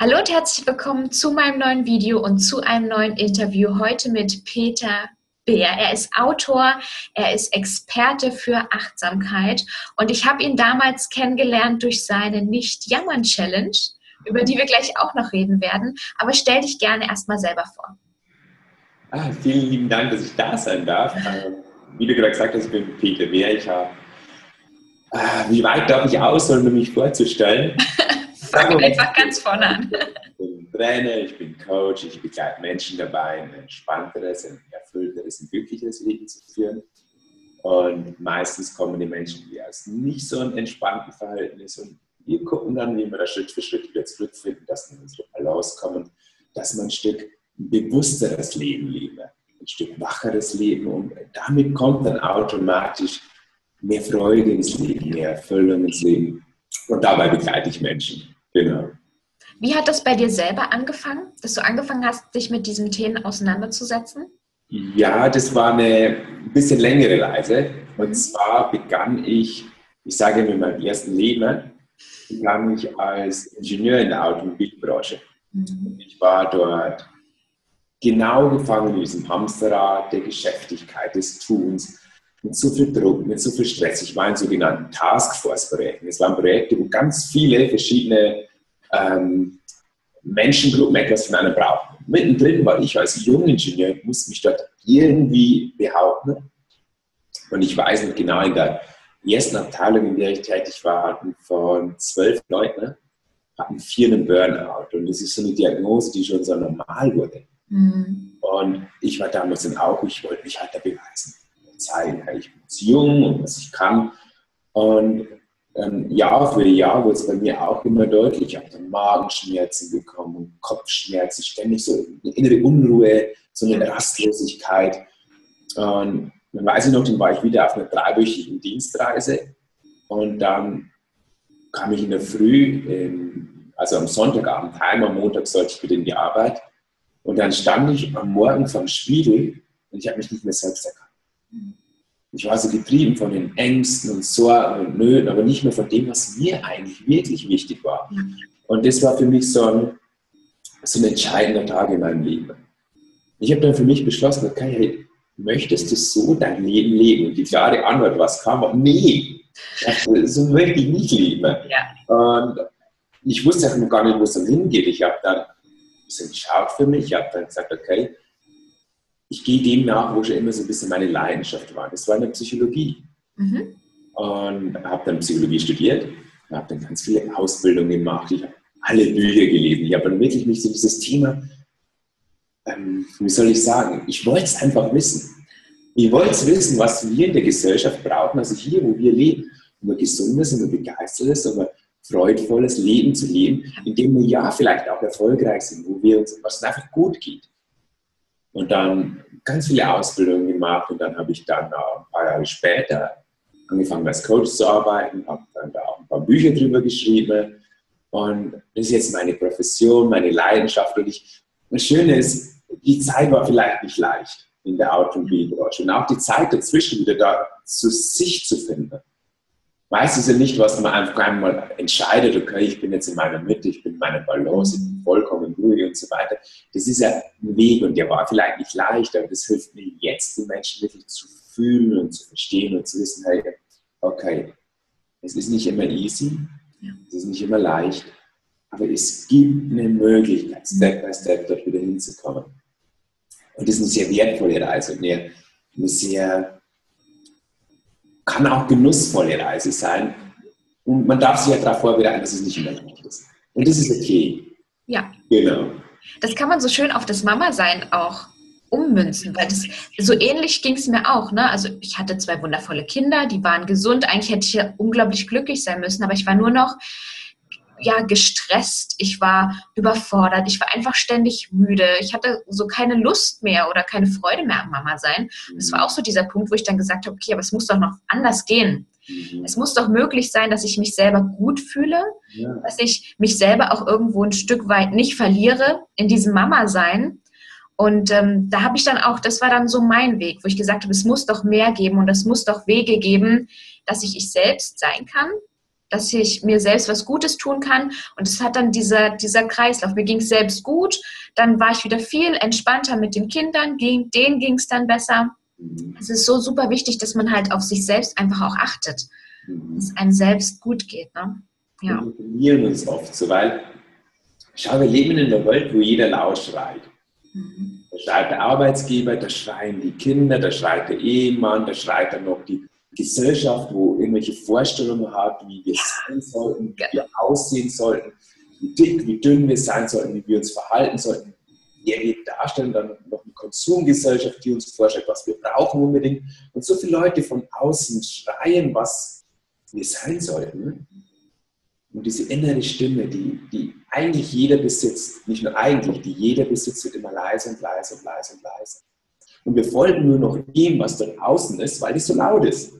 Hallo und herzlich willkommen zu meinem neuen Video und zu einem neuen Interview heute mit Peter Bär. Er ist Autor, er ist Experte für Achtsamkeit und ich habe ihn damals kennengelernt durch seine Nicht-Jammern-Challenge, über die wir gleich auch noch reden werden. Aber stell dich gerne erstmal selber vor. Ah, vielen lieben Dank, dass ich da sein darf. Ähm, wie du gerade gesagt hast, ich bin Peter Bär. Ich habe, ah, wie weit darf ich ausholen, um mich vorzustellen? Fang einfach ganz vorne an. Ich bin Trainer, ich bin Coach, ich begleite Menschen dabei, ein entspannteres, ein erfüllteres, ein glücklicheres Leben zu führen. Und meistens kommen die Menschen, die aus nicht so einem entspannten Verhältnis und wir gucken dann, wie wir da Schritt für Schritt wieder zurückfinden, dass wir in unsere Balance kommen, dass man ein Stück bewussteres Leben lebe, ein Stück wacheres Leben und damit kommt dann automatisch mehr Freude ins Leben, mehr Erfüllung ins Leben und dabei begleite ich Menschen. Genau. Wie hat das bei dir selber angefangen, dass du angefangen hast, dich mit diesen Themen auseinanderzusetzen? Ja, das war eine bisschen längere Reise. Und mhm. zwar begann ich, ich sage mit meinem ersten Leben, begann ich als Ingenieur in der Automobilbranche. Mhm. Ich war dort genau gefangen in diesem Hamsterrad der Geschäftigkeit, des Tuns, mit so viel Druck, mit so viel Stress. Ich war in sogenannten Taskforce-Projekten. Es waren Projekte, wo ganz viele verschiedene ähm, Menschengruppen etwas von einem brauchten. Mittendrin war ich als Jungingenieur, musste mich dort irgendwie behaupten. Und ich weiß nicht genau, in der ersten Abteilung, in der ich tätig war, hatten von zwölf Leuten, hatten vier einen Burnout. Und das ist so eine Diagnose, die schon so normal wurde. Mhm. Und ich war damals dann auch, ich wollte mich halt da beweisen zeigen, ich bin jung und was ich kann. Und ähm, Jahr für Jahr wurde es bei mir auch immer deutlich. Ich habe dann Magenschmerzen bekommen, Kopfschmerzen, ständig so eine innere Unruhe, so eine Rastlosigkeit. Und dann weiß ich noch, dann war ich wieder auf einer dreiwöchigen Dienstreise und dann kam ich in der Früh, ähm, also am Sonntagabend heim, am Montag sollte ich wieder in die Arbeit und dann stand ich am Morgen vom Spiegel und ich habe mich nicht mehr selbst erkannt. Ich war so getrieben von den Ängsten und Sorgen und Nöten, aber nicht mehr von dem, was mir eigentlich wirklich wichtig war. Und das war für mich so ein, so ein entscheidender Tag in meinem Leben. Ich habe dann für mich beschlossen, okay, hey, möchtest du so dein Leben leben? Und die klare Antwort, was kam, war, nee, so möchte ich nicht leben. Ja. Und ich wusste auch noch gar nicht, wo es dann hingeht. Ich habe dann ein bisschen geschaut für mich, ich habe dann gesagt, okay, ich gehe dem nach, wo schon immer so ein bisschen meine Leidenschaft war. Das war in der Psychologie. Mhm. Und habe dann Psychologie studiert, habe dann ganz viele Ausbildungen gemacht, ich habe alle Bücher gelesen. Ich habe dann wirklich mich so dieses Thema, ähm, wie soll ich sagen, ich wollte es einfach wissen. Ich wollte es wissen, was wir in der Gesellschaft brauchen, also hier, wo wir leben, um ein gesundes und ein begeistertes, aber freudvolles Leben zu leben, in dem wir ja vielleicht auch erfolgreich sind, wo wir uns, was einfach gut geht. Und dann ganz viele Ausbildungen gemacht und dann habe ich dann ein paar Jahre später angefangen als Coach zu arbeiten, habe dann da auch ein paar Bücher drüber geschrieben. Und das ist jetzt meine Profession, meine Leidenschaft. Und ich, das Schöne ist, die Zeit war vielleicht nicht leicht in der Automobilbranche. Und auch die Zeit dazwischen wieder da zu sich zu finden. Meistens ist ja nicht, was man einfach einmal entscheidet, okay, ich bin jetzt in meiner Mitte, ich bin in meiner Balance, ich bin vollkommen ruhig und so weiter. Das ist ja ein Weg und der war vielleicht nicht leicht, aber das hilft mir jetzt, die Menschen wirklich zu fühlen und zu verstehen und zu wissen, hey, okay, es ist nicht immer easy, es ist nicht immer leicht, aber es gibt eine Möglichkeit, Step by Step dort wieder hinzukommen. Und das ist eine sehr wertvolle Reise und eine, eine sehr kann auch genussvolle Reise sein. Und man darf sich ja darauf vorbereiten, dass es nicht immer leicht ist. Und das ist okay. Ja. Genau. Das kann man so schön auf das Mama-Sein auch ummünzen, weil das so ähnlich ging es mir auch. Ne? Also ich hatte zwei wundervolle Kinder, die waren gesund. Eigentlich hätte ich ja unglaublich glücklich sein müssen, aber ich war nur noch ja, gestresst, ich war überfordert, ich war einfach ständig müde, ich hatte so keine Lust mehr oder keine Freude mehr am Mama sein. Und das war auch so dieser Punkt, wo ich dann gesagt habe, okay, aber es muss doch noch anders gehen. Mhm. Es muss doch möglich sein, dass ich mich selber gut fühle, ja. dass ich mich selber auch irgendwo ein Stück weit nicht verliere in diesem Mama-Sein. Und ähm, da habe ich dann auch, das war dann so mein Weg, wo ich gesagt habe, es muss doch mehr geben und es muss doch Wege geben, dass ich ich selbst sein kann, dass ich mir selbst was Gutes tun kann. Und es hat dann dieser, dieser Kreislauf. Mir ging es selbst gut, dann war ich wieder viel entspannter mit den Kindern, ging, denen ging es dann besser. Es ist so super wichtig, dass man halt auf sich selbst einfach auch achtet, dass es einem selbst gut geht. Ne? Ja. Wir informieren uns oft so, weil, schau, wir leben in einer Welt, wo jeder laut schreit. Mhm. Da schreit der Arbeitsgeber, da schreien die Kinder, da schreit der Ehemann, da schreit dann noch die Gesellschaft, wo irgendwelche Vorstellungen hat, wie wir sein sollten, wie wir aussehen sollten, wie dick, wie dünn wir sein sollten, wie wir uns verhalten sollten, wer wir darstellen, dann noch eine Konsumgesellschaft, die uns vorstellt, was wir brauchen unbedingt. Und so viele Leute von außen schreien, was wir sein sollten. Und diese innere Stimme, die, die eigentlich jeder besitzt, nicht nur eigentlich, die jeder besitzt, wird immer leiser und leiser und leiser und leiser. Und wir folgen nur noch dem, was dort außen ist, weil es so laut ist.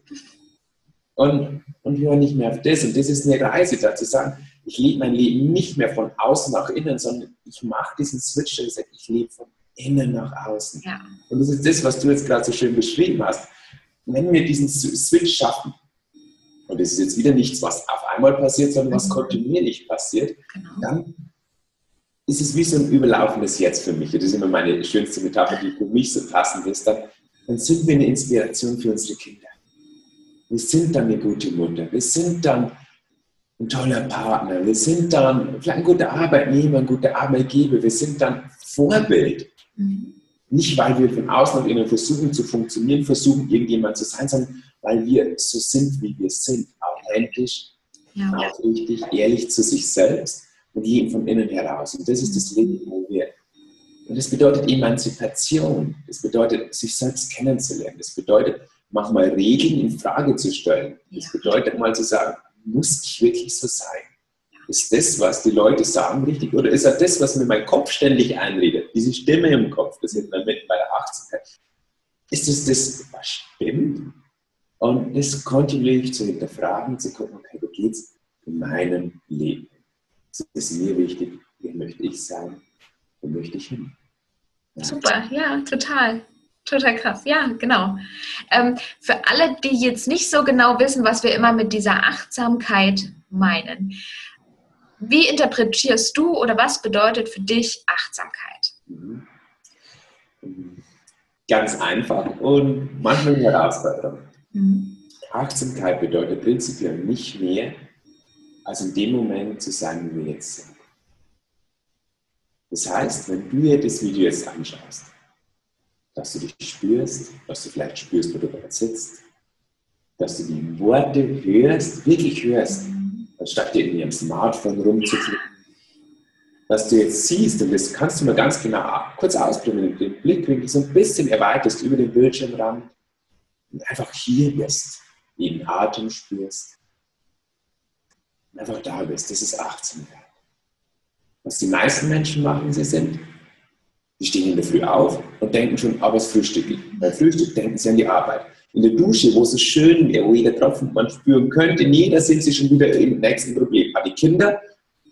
Und, und hören nicht mehr auf das. Und das ist eine Reise, da zu sagen, ich lebe mein Leben nicht mehr von außen nach innen, sondern ich mache diesen Switch, ich sage, ich lebe von innen nach außen. Ja. Und das ist das, was du jetzt gerade so schön beschrieben hast. Wenn wir diesen Switch schaffen, und das ist jetzt wieder nichts, was auf einmal passiert, sondern was mhm. kontinuierlich passiert, genau. dann ist es wie so ein überlaufendes Jetzt für mich. Das ist immer meine schönste Metapher, die für mich so passend ist. Dann, dann sind wir eine Inspiration für unsere Kinder. Wir sind dann eine gute Mutter. Wir sind dann ein toller Partner. Wir sind dann vielleicht ein guter Arbeitnehmer, ein guter Arbeitgeber. Wir sind dann Vorbild. Mhm. Nicht, weil wir von außen nach innen versuchen zu funktionieren, versuchen, irgendjemand zu sein, sondern weil wir so sind, wie wir sind. Authentisch, ja. aufrichtig, ehrlich zu sich selbst und leben von innen heraus. Und das ist das Leben, wo wir. Und das bedeutet Emanzipation. Das bedeutet, sich selbst kennenzulernen. Das bedeutet, manchmal Regeln in Frage zu stellen. Das bedeutet mal zu sagen, muss ich wirklich so sein? Ist das, was die Leute sagen, richtig? Oder ist das, was mir mein Kopf ständig einredet? Diese Stimme im Kopf, das ist dann mit bei der Achtsamkeit. Ist das das, was stimmt? Und das kontinuierlich zu hinterfragen, zu gucken, okay, wie geht es in meinem Leben? Das ist mir wichtig, wer möchte ich sein, wo möchte ich hin? Ja. Super, ja, total. Total krass, ja, genau. Ähm, für alle, die jetzt nicht so genau wissen, was wir immer mit dieser Achtsamkeit meinen, wie interpretierst du oder was bedeutet für dich Achtsamkeit? Mhm. Ganz einfach und manchmal herausfordernd. Mhm. Achtsamkeit bedeutet prinzipiell nicht mehr, als in dem Moment zu sein, wie wir jetzt sind. Das heißt, wenn du dir das Video jetzt anschaust, dass du dich spürst, dass du vielleicht spürst, wo du gerade sitzt, dass du die Worte hörst, wirklich hörst, anstatt dir in ihrem Smartphone rumzuklicken. Dass du jetzt siehst, und das kannst du mal ganz genau kurz ausprobieren, den Blickwinkel so ein bisschen erweiterst über den Bildschirmrand und einfach hier bist, jeden Atem spürst einfach da bist. Das ist Achtsamkeit. Was die meisten Menschen machen, sie sind, die stehen in der Früh auf und denken schon, aber es Frühstück gibt. Beim Frühstück denken sie an die Arbeit. In der Dusche, wo es so schön wäre, wo jeder Tropfen man spüren könnte, nee, da sind sie schon wieder im nächsten Problem. Aber die Kinder,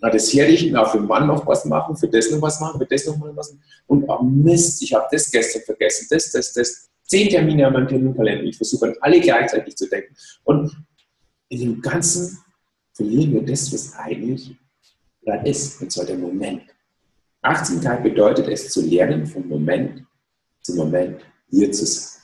na, das herrichten, auch für den Mann noch was machen, für das noch was machen, für das noch mal was machen. Und oh Mist, ich habe das gestern vergessen, das, das, das. Zehn Termine an meinem Terminkalender. Ich versuche an alle gleichzeitig zu denken. Und in dem Ganzen wir das, was eigentlich gerade ist, und zwar der Moment. Achtsamkeit bedeutet es zu lernen, vom Moment zu Moment hier zu sein.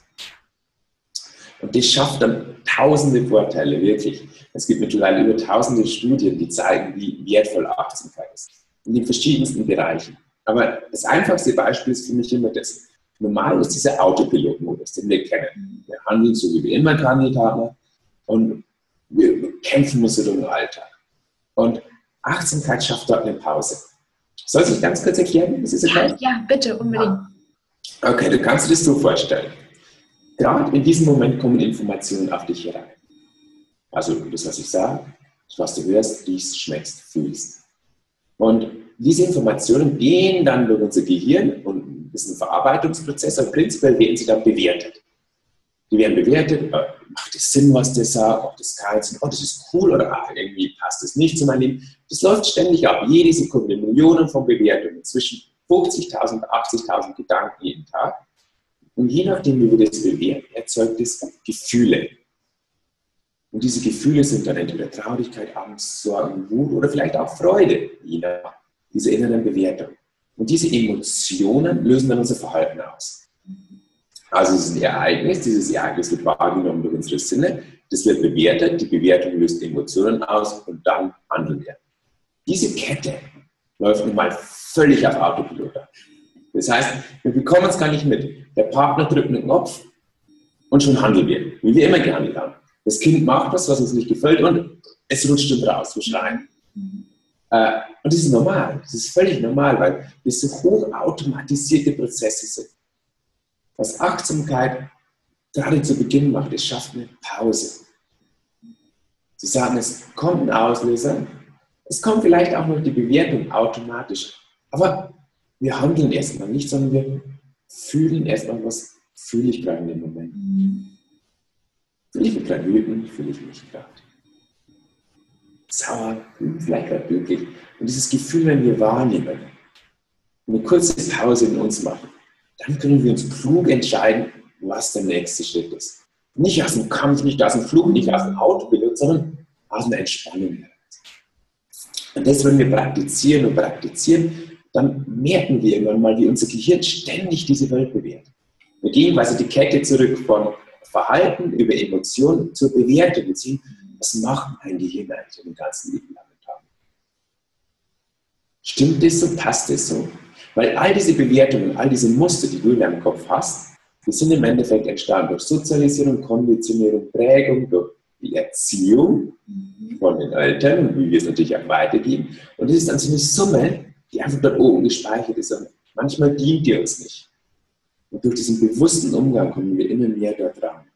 Und das schafft dann tausende Vorteile, wirklich. Es gibt mittlerweile über tausende Studien, die zeigen, wie wertvoll Achtsamkeit ist. In den verschiedensten Bereichen. Aber das einfachste Beispiel ist für mich immer das. Normal ist dieser Autopilot-Modus, den wir kennen. Wir handeln so, wie wir immer gehandelt haben. Und wir kämpfen uns durch den Alltag. Und Achtsamkeit schafft dort eine Pause. Soll ich ganz kurz erklären? Ist es okay? Ja, bitte, unbedingt. Okay, du kannst dir das so vorstellen. Gerade in diesem Moment kommen Informationen auf dich herein. Also das, was ich sage, was du hörst, riechst, schmeckst, fühlst. Und diese Informationen gehen dann durch unser Gehirn und das ist ein Verarbeitungsprozess und prinzipiell werden sie dann bewertet. Die werden bewertet, äh, macht es Sinn, was der sagt, macht das keinen Sinn, oh, das ist cool oder ah, irgendwie passt das nicht zu meinem Leben. Das läuft ständig ab, jede Sekunde, Millionen von Bewertungen, zwischen 50.000 und 80.000 Gedanken jeden Tag. Und je nachdem, wie wir das bewerten, erzeugt es Gefühle. Und diese Gefühle sind dann entweder Traurigkeit, Angst, Sorgen, Wut oder vielleicht auch Freude, je nach dieser inneren Bewertung. Und diese Emotionen lösen dann unser Verhalten aus. Also es ist ein Ereignis, dieses Ereignis wird wahrgenommen durch unsere Sinne, das wird bewertet, die Bewertung löst Emotionen aus und dann handeln wir. Diese Kette läuft nun mal völlig auf Autopilot. Das heißt, wir bekommen es gar nicht mit. Der Partner drückt einen Knopf und schon handeln wir, wie wir immer gehandelt haben. Das Kind macht was, was uns nicht gefällt und es rutscht uns raus, wir schreien. Äh, und das ist normal, das ist völlig normal, weil das so hochautomatisierte Prozesse sind. Was Achtsamkeit gerade zu Beginn macht, es schafft eine Pause. Sie sagen, es kommt ein Auslöser, es kommt vielleicht auch noch die Bewertung automatisch, aber wir handeln erstmal nicht, sondern wir fühlen erstmal, was fühle ich gerade in dem Moment. Fühle ich mich gerade wütend, fühle ich mich gerade sauer, vielleicht gerade glücklich. Und dieses Gefühl, wenn wir wahrnehmen, eine kurze Pause in uns machen, dann können wir uns klug entscheiden, was der nächste Schritt ist. Nicht aus dem Kampf, nicht aus dem Flug, nicht aus dem Autopilot, sondern aus einer Entspannung. Und das, wenn wir praktizieren und praktizieren, dann merken wir irgendwann mal, wie unser Gehirn ständig diese Welt bewertet. Wir gehen also die Kette zurück von Verhalten über Emotionen zur Bewertung und sehen, was macht mein Gehirn eigentlich den ganzen Leben haben. Stimmt das so? Passt das so? Weil all diese Bewertungen, all diese Muster, die du in deinem Kopf hast, die sind im Endeffekt entstanden durch Sozialisierung, Konditionierung, Prägung, durch die Erziehung von den Eltern wie wir es natürlich auch weitergeben. Und das ist dann so eine Summe, die einfach dort oben gespeichert ist. Und manchmal dient die uns nicht. Und durch diesen bewussten Umgang kommen wir immer mehr dort dran.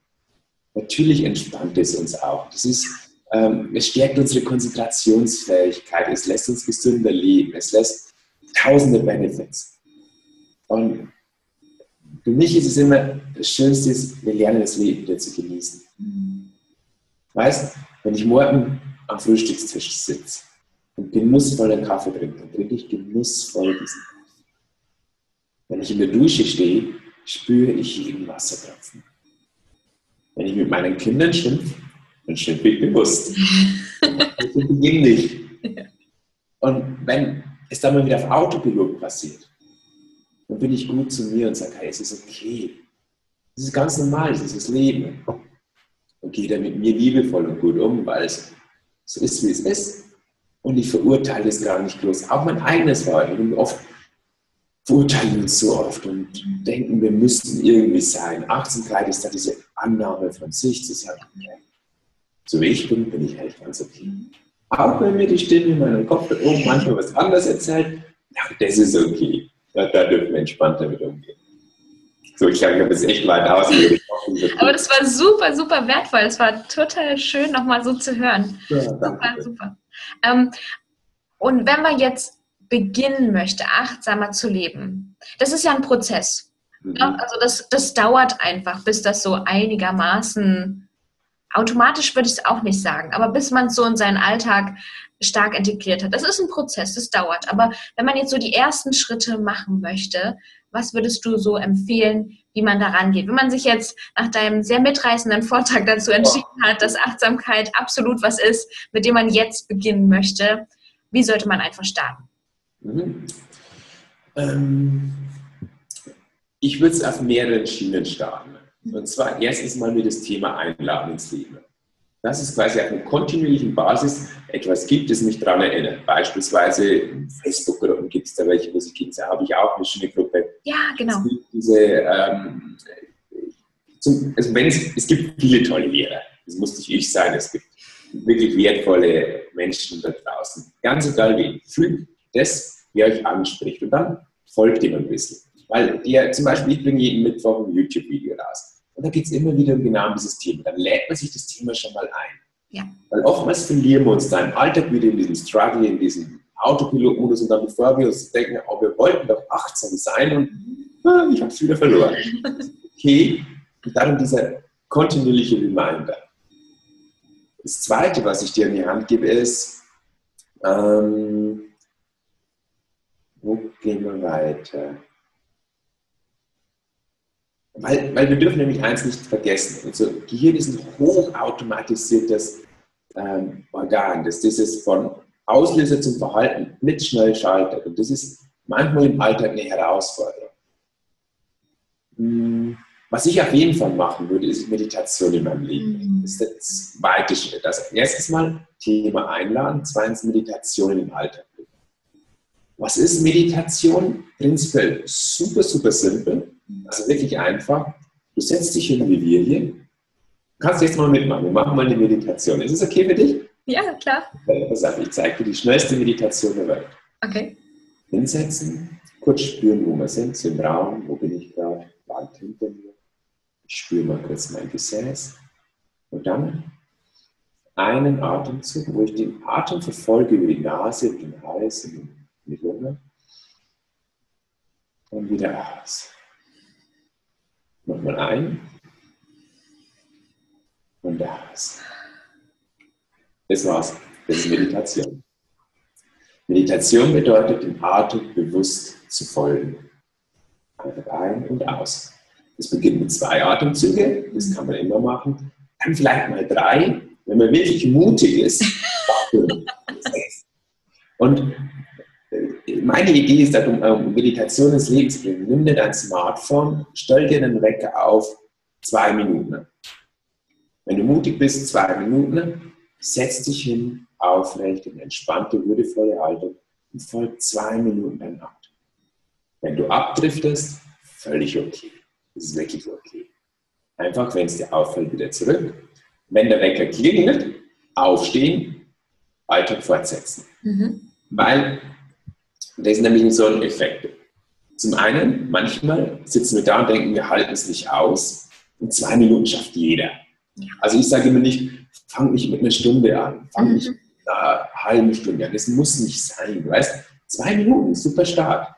Natürlich entspannt es uns auch. Das ist, ähm, es stärkt unsere Konzentrationsfähigkeit, es lässt uns gesünder leben, es lässt tausende Benefits. Und für mich ist es immer, das Schönste ist, wir lernen das Leben wieder zu genießen. Weißt, wenn ich morgen am Frühstückstisch sitze und genussvoll einen Kaffee trinke, dann trinke ich genussvoll diesen Kaffee. Wenn ich in der Dusche stehe, spüre ich jeden Wassertropfen. Wenn ich mit meinen Kindern schimpfe, dann schimpfe ich bewusst. ich beginn nicht. Und wenn es dann mal wieder auf Autopilot passiert, dann bin ich gut zu mir und sage, hey, es ist okay. Es ist ganz normal, es ist das Leben. Und gehe dann mit mir liebevoll und gut um, weil es so ist, wie es ist. Und ich verurteile es gar nicht bloß. Auch mein eigenes Verhalten. Und oft verurteilen uns so oft und denken, wir müssten irgendwie sein. Achtsamkeit ist da diese Annahme von sich, zu sagen, so wie ich bin, bin ich echt ganz okay. Auch wenn mir die Stimme in meinem Kopf da oben manchmal was anderes erzählt, ja, das ist okay. Da, da dürfen wir entspannt damit umgehen. So, ich habe es echt weit ausgedrückt. Aber das war super, super wertvoll. Es war total schön, nochmal so zu hören. Ja, super, super. Ähm, und wenn wir jetzt beginnen möchte, achtsamer zu leben, das ist ja ein Prozess. Mhm. Ja, also das, das dauert einfach, bis das so einigermaßen automatisch würde ich es auch nicht sagen, aber bis man es so in seinen Alltag stark integriert hat. Das ist ein Prozess, das dauert. Aber wenn man jetzt so die ersten Schritte machen möchte, was würdest du so empfehlen, wie man da rangeht? Wenn man sich jetzt nach deinem sehr mitreißenden Vortrag dazu entschieden hat, dass Achtsamkeit absolut was ist, mit dem man jetzt beginnen möchte, wie sollte man einfach starten? Mhm. Ähm, ich würde es auf mehreren Schienen starten. Und zwar erstens mal mit das Thema Einladen ins Leben. Das ist quasi auf einer kontinuierlichen Basis etwas gibt, das mich daran erinnert. Beispielsweise Facebook-Gruppen gibt es da welche, wo ich gibt, da habe ich auch eine schöne Gruppe. Ja, genau. Es gibt, diese, ähm, zum, also es, es gibt viele tolle Lehrer. Das muss nicht ich sein. Es gibt wirklich wertvolle Menschen da draußen. Ganz egal wie. Fühlt das, wer euch anspricht. Und dann folgt ihm ein bisschen. Weil der, zum Beispiel, ich bringe jeden Mittwoch ein YouTube-Video raus. Und da geht es immer wieder genau um dieses Thema. Dann lädt man sich das Thema schon mal ein. Ja. Weil oftmals verlieren wir uns da im Alltag wieder in diesem Struggle, in diesem Autopilot-Modus und dann bevor wir uns denken, oh, wir wollten doch achtsam sein und ah, ich habe es wieder verloren. Okay, und darum dieser kontinuierliche Reminder. Das Zweite, was ich dir in die Hand gebe, ist, ähm, wo gehen wir weiter? Weil, weil wir dürfen nämlich eins nicht vergessen. Unser Gehirn ist ein hochautomatisiertes ähm, Organ, das dieses von Auslöser zum Verhalten blitzschnell schaltet. Und das ist manchmal im Alltag eine Herausforderung. Hm, was ich auf jeden Fall machen würde, ist Meditation in meinem Leben. Mhm. Das ist der zweite Schritt. Also erstes Mal Thema einladen, zweitens Meditation im Alltag. Was ist Meditation? Prinzipiell super, super simpel. Also wirklich einfach. Du setzt dich hin wie wir hier. Du kannst jetzt mal mitmachen. Wir machen mal eine Meditation. Ist es okay für dich? Ja, klar. Pass auf, ich zeige dir die schnellste Meditation der Welt. Okay. Hinsetzen, kurz spüren, wo wir sind, im Raum, wo bin ich gerade, Wand hinter mir. Ich spüre mal kurz mein Gesäß. Und dann einen Atemzug, wo ich den Atem verfolge über die Nase und den Hals und den die Lunge. Und wieder aus. Nochmal ein. Und aus. Das war's. Das ist Meditation. Meditation bedeutet, dem Atem bewusst zu folgen. Einfach ein und aus. Das beginnt mit zwei Atemzügen, das kann man immer machen. Dann vielleicht mal drei, wenn man wirklich mutig ist. Und meine Idee ist, dass du um Meditation ins Leben zu bringen, nimm dir dein Smartphone, stell dir den Wecker auf zwei Minuten. Wenn du mutig bist, zwei Minuten, setz dich hin, aufrecht, in entspannte, würdevolle Haltung und folg zwei Minuten deinem Atem. Wenn du abdriftest, völlig okay. Das ist wirklich okay. Einfach, wenn es dir auffällt, wieder zurück. Wenn der Wecker klingelt, aufstehen, Alltag fortsetzen. Mhm. Weil das ist nämlich so ein Effekt. Zum einen, manchmal sitzen wir da und denken, wir halten es nicht aus. Und zwei Minuten schafft jeder. Also ich sage immer nicht, fang nicht mit einer Stunde an, fang nicht mhm. mit einer halben Stunde an. Das muss nicht sein. Du weißt, zwei Minuten, super Start.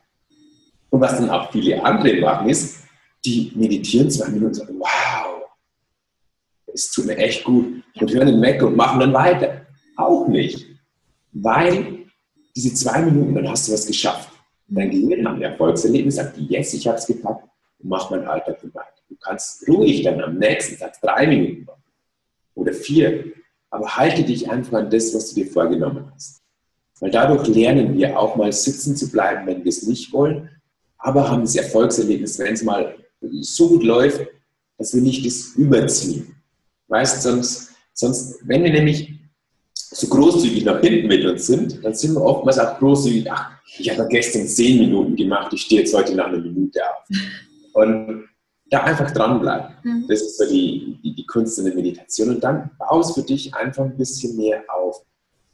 Und was dann auch viele andere machen, ist, die meditieren zwei Minuten und sagen, wow, es tut mir echt gut. Und hören den weg und machen dann weiter. Auch nicht. Weil diese zwei Minuten, dann hast du was geschafft. Dein Gehirn nach dem Erfolgserlebnis sagt, yes, ich habe es gepackt und mach meinen Alltag weiter. Du kannst ruhig dann am nächsten Tag drei Minuten machen oder vier, aber halte dich einfach an das, was du dir vorgenommen hast. Weil dadurch lernen wir auch mal sitzen zu bleiben, wenn wir es nicht wollen, aber haben das Erfolgserlebnis, wenn es mal so gut läuft, dass wir nicht das überziehen. Weißt sonst, sonst, wenn wir nämlich so großzügig nach hinten mit uns sind, dann sind wir oftmals auch großzügig, ach, ich habe gestern zehn Minuten gemacht, ich stehe jetzt heute nach einer Minute auf. Und da einfach dranbleiben. Mhm. Das ist so die, die, die, Kunst in der Meditation. Und dann baust für dich einfach ein bisschen mehr auf.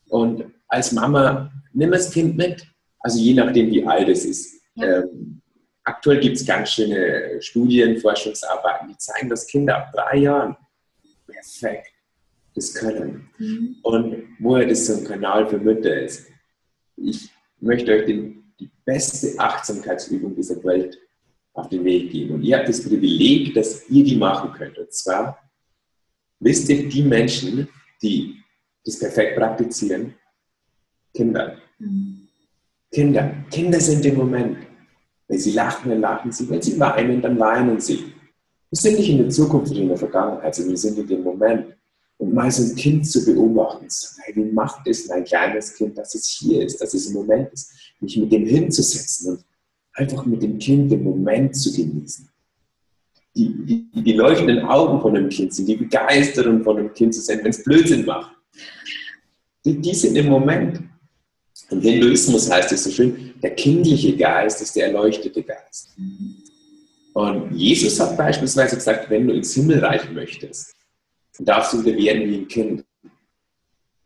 Und als Mama, nimm das Kind mit, also je nachdem, wie alt es ist. Ja. Ähm, aktuell gibt es ganz schöne Studien, Forschungsarbeiten, die zeigen, dass Kinder ab drei Jahren perfekt das Können. Mhm. Und woher das so ein Kanal für Mütter ist. Ich möchte euch den, die beste Achtsamkeitsübung dieser Welt auf den Weg geben. Und ihr habt das Privileg, dass ihr die machen könnt. Und zwar wisst ihr, die Menschen, die das perfekt praktizieren, Kinder. Mhm. Kinder. Kinder sind im Moment. Wenn sie lachen, dann lachen sie. Wenn sie weinen, dann weinen sie. Wir sind nicht in der Zukunft oder in der Vergangenheit, sondern wir sind in dem Moment und mal so ein Kind zu beobachten. Hey, wie macht es mein kleines Kind, dass es hier ist, dass es im Moment ist, mich mit dem hinzusetzen und einfach mit dem Kind den Moment zu genießen. Die, die, die leuchtenden Augen von dem Kind sind, die Begeisterung von dem Kind zu sehen, wenn es Blödsinn macht. Die, die sind im Moment. Im Hinduismus heißt es so schön, der kindliche Geist ist der erleuchtete Geist. Und Jesus hat beispielsweise gesagt, wenn du ins Himmelreich möchtest, darfst du wieder werden wie ein Kind.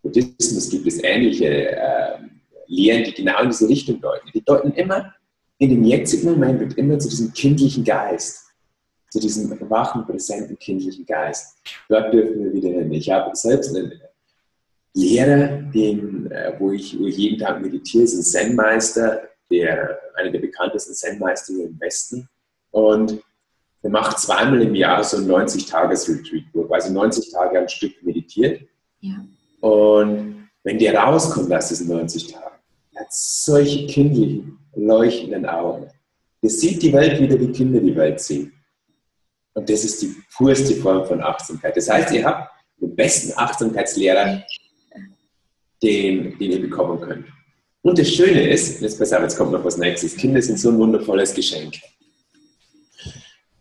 Buddhismus gibt es ähnliche äh, Lehren, die genau in diese Richtung deuten. Die deuten immer, in dem jetzigen Moment wird immer zu diesem kindlichen Geist, zu diesem wachen, präsenten kindlichen Geist. Dort dürfen wir wieder hin. Ich habe selbst einen Lehrer, den, äh, wo, ich, wo ich jeden Tag meditiere, ist ein Zen-Meister, der, einer der bekanntesten Zen-Meister im Westen. Und der macht zweimal im Jahr so ein 90-Tages-Retreat, wo er quasi 90 Tage am Stück meditiert. Ja. Und wenn der rauskommt aus diesen 90 Tagen, er hat solche kindlichen, leuchtenden Augen. Der sieht die Welt wieder, wie Kinder die Welt sehen. Und das ist die purste Form von Achtsamkeit. Das heißt, ihr habt den besten Achtsamkeitslehrer, den, den ihr bekommen könnt. Und das Schöne ist, jetzt pass auf, jetzt kommt noch was Nächstes. Kinder sind so ein wundervolles Geschenk.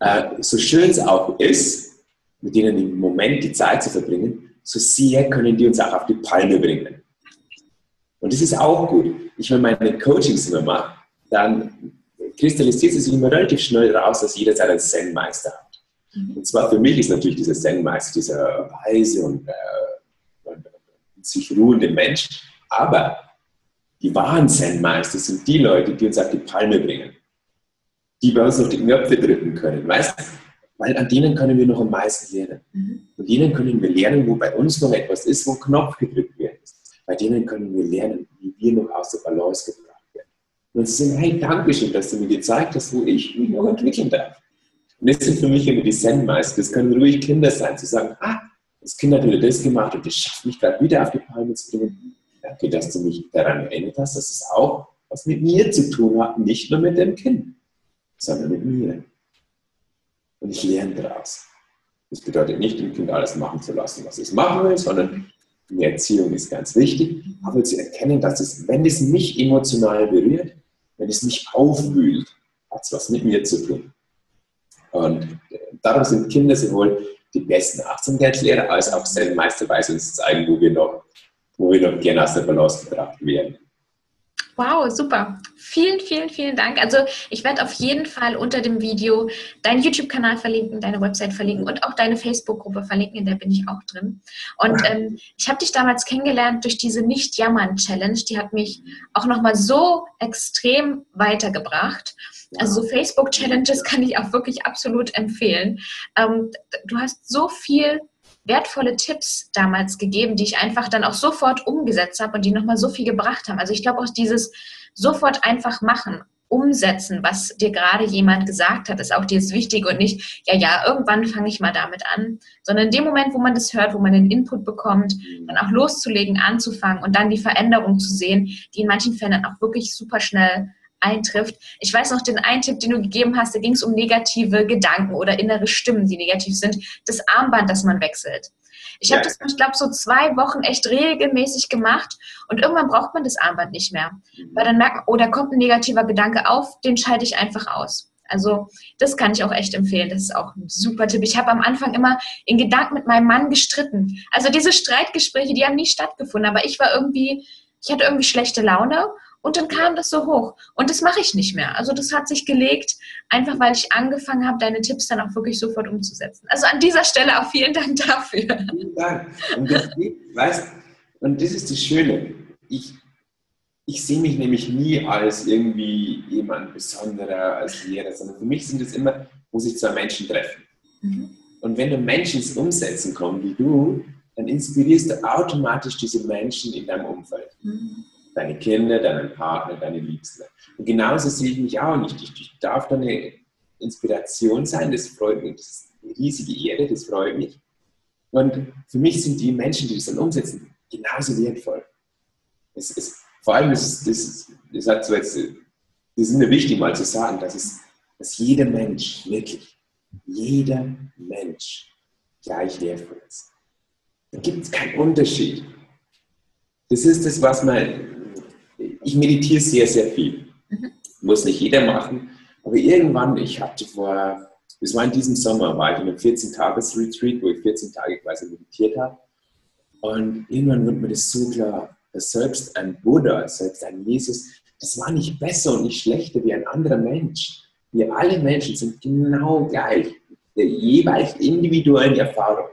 Äh, so schön es auch ist, mit denen im Moment die Zeit zu verbringen, so sehr können die uns auch auf die Palme bringen. Und das ist auch gut. Ich, wenn meine Coachings immer mache, dann kristallisiert es sich immer relativ schnell raus, dass jeder seinen Zen-Meister hat. Mhm. Und zwar für mich ist natürlich dieser Zen-Meister dieser weise und, äh, und sich ruhende Mensch. Aber die wahren Zen-Meister sind die Leute, die uns auf die Palme bringen. Die bei uns noch die Knöpfe drücken können. Weißt Weil an denen können wir noch am meisten lernen. Mhm. Von denen können wir lernen, wo bei uns noch etwas ist, wo ein Knopf gedrückt wird. Bei denen können wir lernen, wie wir noch aus der Balance gebracht werden. Und sie sagen, hey, danke schön, dass du mir gezeigt hast, wo ich mich noch entwickeln darf. Und das sind für mich immer die Zen-Meister. Das können ruhig Kinder sein, zu sagen, ah, das Kind hat wieder das gemacht und das schafft mich gerade wieder auf die Palme zu bringen. Danke, dass du mich daran erinnert hast, dass es auch was mit mir zu tun hat, nicht nur mit dem Kind, sondern mit mir. Und ich lerne daraus. Das bedeutet nicht, dem Kind alles machen zu lassen, was es machen will, sondern die Erziehung ist ganz wichtig, aber zu erkennen, dass es, wenn es mich emotional berührt, wenn es mich aufwühlt, hat es was mit mir zu tun. Und äh, darum sind Kinder sowohl die besten Achtsamkeitslehrer als auch Zen-Meister, weil sie uns zeigen, wo wir noch wo wir noch gerne aus der Balance gebracht werden. Wow, super. Vielen, vielen, vielen Dank. Also ich werde auf jeden Fall unter dem Video deinen YouTube-Kanal verlinken, deine Website verlinken und auch deine Facebook-Gruppe verlinken, in der bin ich auch drin. Und ähm, ich habe dich damals kennengelernt durch diese Nicht-Jammern-Challenge. Die hat mich auch nochmal so extrem weitergebracht. Also so Facebook-Challenges kann ich auch wirklich absolut empfehlen. Ähm, du hast so viel wertvolle Tipps damals gegeben, die ich einfach dann auch sofort umgesetzt habe und die nochmal so viel gebracht haben. Also ich glaube auch dieses sofort einfach machen, umsetzen, was dir gerade jemand gesagt hat, ist auch dieses Wichtige und nicht, ja, ja, irgendwann fange ich mal damit an, sondern in dem Moment, wo man das hört, wo man den Input bekommt, dann auch loszulegen, anzufangen und dann die Veränderung zu sehen, die in manchen Fällen dann auch wirklich super schnell eintrifft. Ich weiß noch den einen Tipp, den du gegeben hast, da ging es um negative Gedanken oder innere Stimmen, die negativ sind. Das Armband, das man wechselt. Ich ja. habe das, ich glaube, so zwei Wochen echt regelmäßig gemacht und irgendwann braucht man das Armband nicht mehr. Mhm. Weil dann merkt man, oh, da kommt ein negativer Gedanke auf, den schalte ich einfach aus. Also das kann ich auch echt empfehlen. Das ist auch ein super Tipp. Ich habe am Anfang immer in Gedanken mit meinem Mann gestritten. Also diese Streitgespräche, die haben nie stattgefunden, aber ich war irgendwie, ich hatte irgendwie schlechte Laune und dann kam das so hoch. Und das mache ich nicht mehr. Also das hat sich gelegt, einfach weil ich angefangen habe, deine Tipps dann auch wirklich sofort umzusetzen. Also an dieser Stelle auch vielen Dank dafür. Vielen Dank. Und das, weißt, und das ist das Schöne. Ich, ich sehe mich nämlich nie als irgendwie jemand Besonderer, als Lehrer, sondern für mich sind es immer, wo sich zwei Menschen treffen. Mhm. Und wenn du Menschen ins Umsetzen kommen wie du, dann inspirierst du automatisch diese Menschen in deinem Umfeld. Mhm deine Kinder, deinen Partner, deine Liebsten. Und genauso sehe ich mich auch nicht. Ich, ich darf da eine Inspiration sein, das freut mich. Das ist eine riesige Ehre, das freut mich. Und für mich sind die Menschen, die das dann umsetzen, genauso wertvoll. Es ist, vor allem, das, das, das, hat so jetzt, das ist mir wichtig mal zu sagen, dass, es, dass jeder Mensch, wirklich, jeder Mensch gleich wertvoll ist. Da gibt es keinen Unterschied. Das ist das, was man ich meditiere sehr, sehr viel. Mhm. Muss nicht jeder machen. Aber irgendwann, ich hatte vor, das war in diesem Sommer, war ich in einem 14-Tages-Retreat, wo ich 14 Tage quasi meditiert habe. Und irgendwann wird mir das so klar, dass selbst ein Buddha, selbst ein Jesus, das war nicht besser und nicht schlechter wie ein anderer Mensch. Wir alle Menschen sind genau gleich, der jeweils individuellen Erfahrung.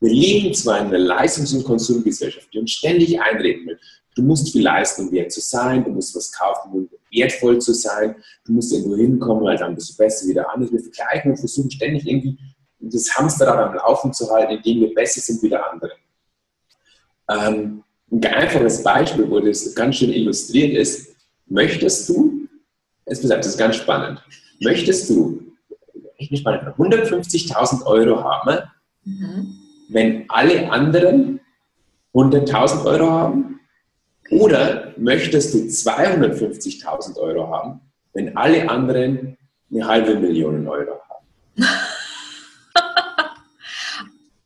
Wir leben zwar in einer Leistungs- und Konsumgesellschaft, die uns ständig einreden will, Du musst viel leisten, um wert zu sein, du musst was kaufen, um wertvoll zu sein, du musst irgendwo hinkommen, weil dann bist du besser wie der andere. Wir vergleichen und versuchen ständig irgendwie das Hamsterrad am Laufen zu halten, indem wir besser sind wie der andere. Ähm, ein einfaches Beispiel, wo das ganz schön illustriert ist, möchtest du, jetzt gesagt, das ist ganz spannend, möchtest du, echt nicht spannend, 150.000 Euro haben, mhm. wenn alle anderen 100.000 Euro haben? Oder möchtest du 250.000 Euro haben, wenn alle anderen eine halbe Million Euro haben?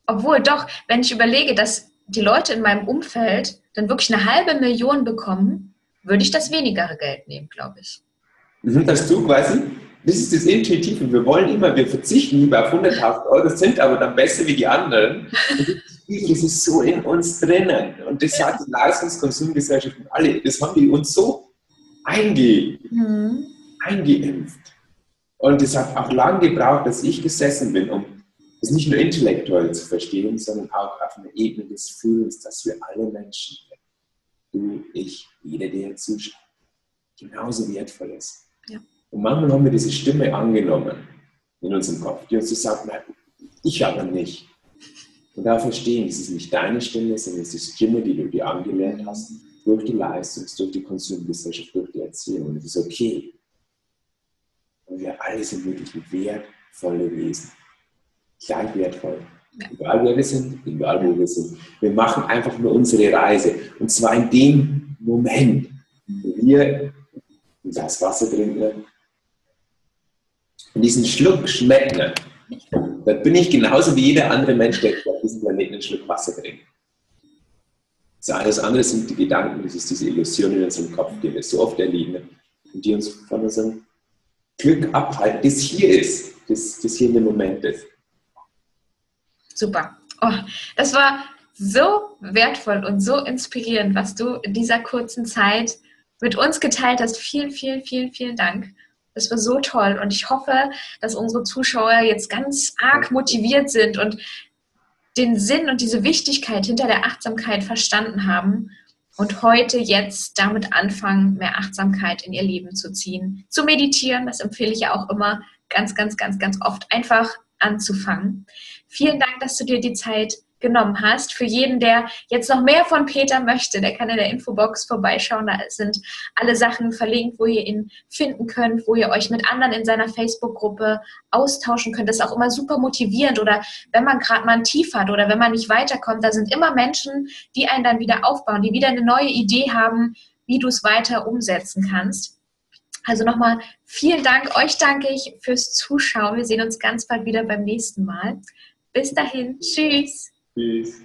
Obwohl, doch, wenn ich überlege, dass die Leute in meinem Umfeld dann wirklich eine halbe Million bekommen, würde ich das wenigere Geld nehmen, glaube ich. Mhm, dass du quasi, das ist das Intuitive, wir wollen immer, wir verzichten lieber auf 100.000 Euro, sind aber dann besser wie die anderen. Das ist so in uns drinnen. Und das sagt die Leistungskonsumgesellschaft und alle, das haben die uns so einge, mhm. eingeimpft. Und es hat auch lange gebraucht, dass ich gesessen bin, um das nicht nur intellektuell zu verstehen, sondern auch auf einer Ebene des Fühlens, dass wir alle Menschen, du, ich, jeder, der hier zuschaut, genauso wertvoll ist. Ja. Und manchmal haben wir diese Stimme angenommen in unserem Kopf, die uns so sagt, nein, ich aber nicht. Und da verstehen, es ist nicht deine Stimme, sondern es ist die Stimme, die du dir angelernt hast, durch die Leistung, durch die Konsumgesellschaft, durch die Erziehung. Und es ist okay. Und wir alle sind wirklich wertvolle Wesen gleich wertvoll. Egal wer wir sind, egal wo wir sind. Wir machen einfach nur unsere Reise. Und zwar in dem Moment, wo wir das Wasser trinken und diesen Schluck schmecken, dann bin ich genauso wie jeder andere Mensch, der auf diesem Planeten einen Schluck Wasser trinkt. Das alles andere sind die Gedanken, das ist diese Illusion in unserem Kopf, die wir so oft erleben und die uns von unserem Glück abhalten, das hier ist, das, das hier in dem Moment ist. Super. Oh, das war so wertvoll und so inspirierend, was du in dieser kurzen Zeit mit uns geteilt hast. Vielen, vielen, vielen, vielen Dank. Das war so toll und ich hoffe, dass unsere Zuschauer jetzt ganz arg motiviert sind und den Sinn und diese Wichtigkeit hinter der Achtsamkeit verstanden haben und heute jetzt damit anfangen, mehr Achtsamkeit in ihr Leben zu ziehen. Zu meditieren, das empfehle ich ja auch immer ganz, ganz, ganz, ganz oft. Einfach anzufangen. Vielen Dank, dass du dir die Zeit genommen hast. Für jeden, der jetzt noch mehr von Peter möchte, der kann in der Infobox vorbeischauen. Da sind alle Sachen verlinkt, wo ihr ihn finden könnt, wo ihr euch mit anderen in seiner Facebook-Gruppe austauschen könnt. Das ist auch immer super motivierend. Oder wenn man gerade mal ein Tief hat oder wenn man nicht weiterkommt, da sind immer Menschen, die einen dann wieder aufbauen, die wieder eine neue Idee haben, wie du es weiter umsetzen kannst. Also nochmal vielen Dank. Euch danke ich fürs Zuschauen. Wir sehen uns ganz bald wieder beim nächsten Mal. Bis dahin. Tschüss. Tschüss.